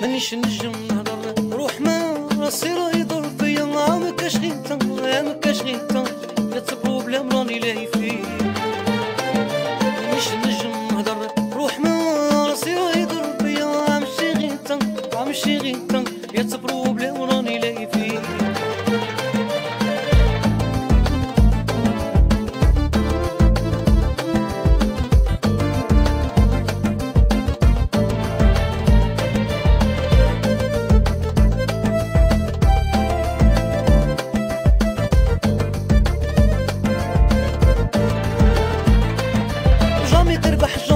مانيش نجم نهضر. روح ما راسي راه يضر فيا. ما كاش غير انت ما كاش غير انت جات problème راني لاهي فيه مانيش نجم نهضر. روح ما راسي راه يضر فيا. ماشي غير انت ماشي غير انت جات problème بتربح